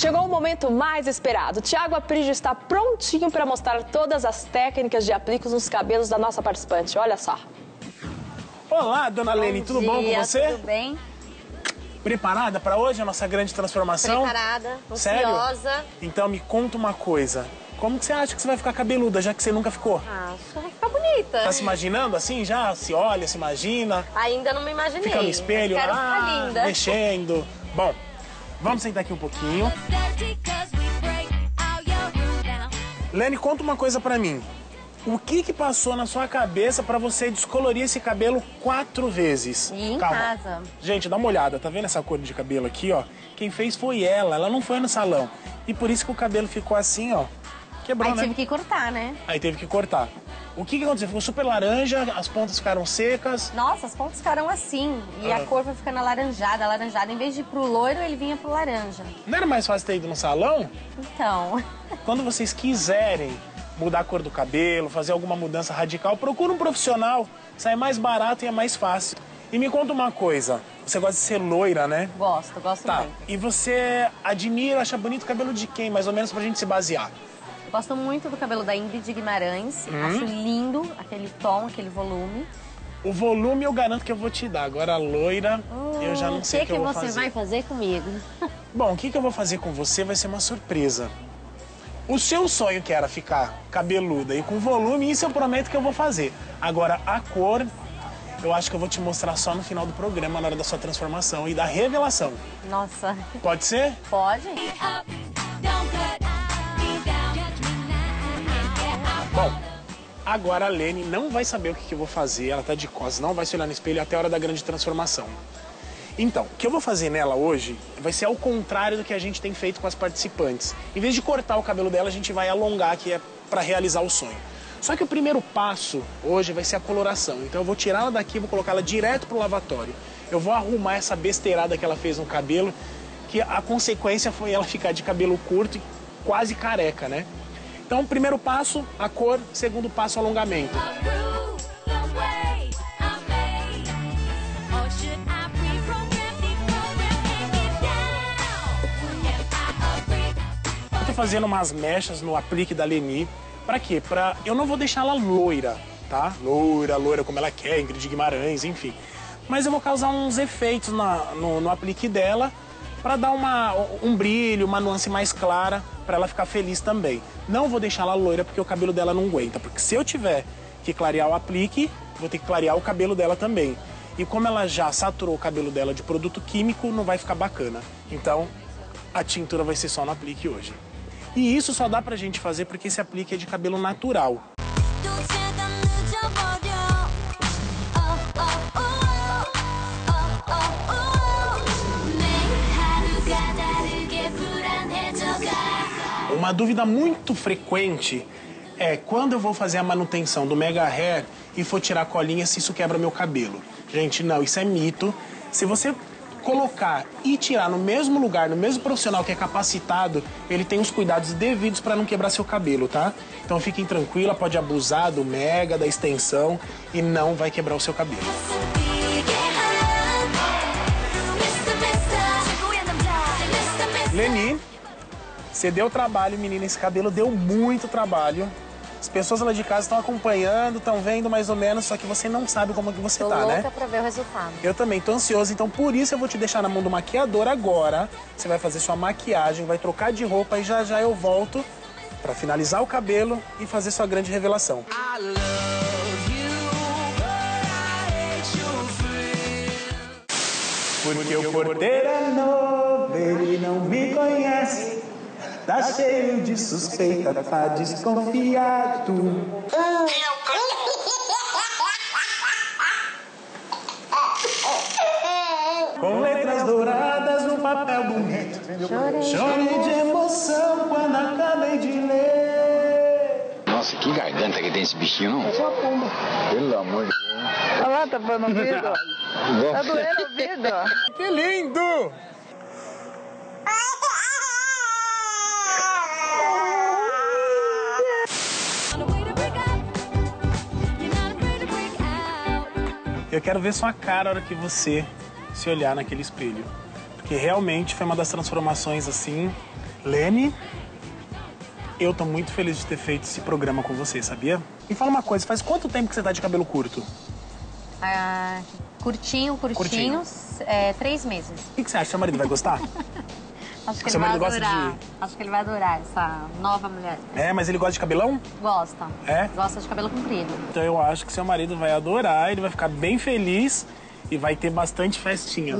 Chegou o momento mais esperado. Tiago Aprígio está prontinho para mostrar todas as técnicas de aplicos nos cabelos da nossa participante. Olha só. Olá, dona Lene, tudo bom com você? Tudo bem? Preparada para hoje a nossa grande transformação? Preparada, Sério? ansiosa. Então me conta uma coisa. Como que você acha que você vai ficar cabeluda, já que você nunca ficou? Ah, acho que vai ficar bonita. Tá se imaginando assim já? Se olha, se imagina? Ainda não me imaginei. Fica no espelho, Eu quero ah, ficar linda. mexendo. Bom, vamos sentar aqui um pouquinho. Lene, conta uma coisa pra mim. O que que passou na sua cabeça pra você descolorir esse cabelo quatro vezes? E em Calma. casa. Gente, dá uma olhada, tá vendo essa cor de cabelo aqui, ó? Quem fez foi ela, ela não foi no salão. E por isso que o cabelo ficou assim, ó. Quebrou, Aí né? tive que cortar, né? Aí teve que cortar. O que que aconteceu? Ficou super laranja, as pontas ficaram secas. Nossa, as pontas ficaram assim. E Ah. a cor foi ficando alaranjada, alaranjada. Em vez de ir pro loiro, ele vinha pro laranja. Não era mais fácil ter ido no salão? Então, Quando vocês quiserem mudar a cor do cabelo, fazer alguma mudança radical, procura um profissional. Sai mais barato e é mais fácil. E me conta uma coisa. Você gosta de ser loira, né? gosto, gosto Tá. muito. E você admira, acha bonito o cabelo de quem? Mais ou menos pra gente se basear. Gosto muito do cabelo da Ingrid Guimarães. Hum? Acho lindo aquele tom, aquele volume. O volume eu garanto que eu vou te dar. Agora a loira, eu já não sei o que, que eu vou você fazer. vai fazer comigo? Bom, o que, que eu vou fazer com você vai ser uma surpresa. O seu sonho que era ficar cabeluda e com volume, isso eu prometo que eu vou fazer. Agora, a cor, eu acho que eu vou te mostrar só no final do programa, na hora da sua transformação e da revelação. Nossa, Pode ser? pode? Bom, agora a Lene não vai saber o que, eu vou fazer, ela tá de costas, não vai se olhar no espelho até a hora da grande transformação. Então, o que eu vou fazer nela hoje vai ser ao contrário do que a gente tem feito com as participantes. Em vez de cortar o cabelo dela, a gente vai alongar, que é para realizar o sonho. Só que o primeiro passo hoje vai ser a coloração. Então eu vou tirá-la daqui vou colocá-la direto pro lavatório. Eu vou arrumar essa besteirada que ela fez no cabelo, que a consequência foi ela ficar de cabelo curto e quase careca, né? Então, primeiro passo, a cor. Segundo passo, o alongamento. Eu tô fazendo umas mechas no aplique da Leni. Pra quê? Pra... Eu não vou deixar ela loira, tá? Loira, loira como ela quer, Ingrid Guimarães, enfim. Mas eu vou causar uns efeitos na- no, no aplique dela pra dar uma, um brilho, uma nuance mais clara, pra ela ficar feliz também. Não vou deixar ela loira porque o cabelo dela não aguenta. Porque se eu tiver que clarear o aplique, vou ter que clarear o cabelo dela também. E como ela já saturou o cabelo dela de produto químico, não vai ficar bacana. Então, a tintura vai ser só no aplique hoje. E isso só dá pra gente fazer porque esse aplique é de cabelo natural. Uma dúvida muito frequente é quando eu vou fazer a manutenção do Mega Hair e for tirar a colinha, se isso quebra meu cabelo. Gente, não, isso é mito. Se você colocar e tirar no mesmo lugar, no mesmo profissional que é capacitado, ele tem os cuidados devidos para não quebrar seu cabelo, tá? Então fiquem tranquila, pode abusar do Mega, da extensão e não vai quebrar o seu cabelo. Leni, você deu trabalho, menina. Esse cabelo deu muito trabalho. As pessoas lá de casa estão acompanhando, estão vendo mais ou menos, só que você não sabe como que você Tô tá, louca né? pra ver o resultado. Eu também tô ansioso, então por isso eu vou te deixar na mão do maquiador agora. Você vai fazer sua maquiagem, vai trocar de roupa e já já eu volto pra finalizar o cabelo e fazer sua grande revelação. Porque o porteiro é novo, ele não me conhece. Tá cheio de suspeita, tá desconfiado. Com letras douradas no papel bonito. Chorei de emoção quando acabei de ler. Nossa, que garganta que tem esse bichinho, não? Só pomba. Pelo amor de Deus. Olha lá, tá falando ouvido. Tá doendo o ouvido. Que lindo! Eu quero ver sua cara na hora que você se olhar naquele espelho. Porque realmente foi uma das transformações assim Lene, eu tô muito feliz de ter feito esse programa com você, sabia? Me fala uma coisa, faz quanto tempo que você tá de cabelo curto? Ah, curtinho, curtinho, Curtinho. é, três meses. O que, que você acha? Seu marido vai gostar? Acho que Seu ele vai gosta adorar. de- Acho que ele vai adorar essa nova mulher. é, mas ele gosta de cabelão? Gosta. É? Gosta de cabelo comprido. Então eu acho que seu marido vai adorar, ele vai ficar bem feliz e vai ter bastante festinha.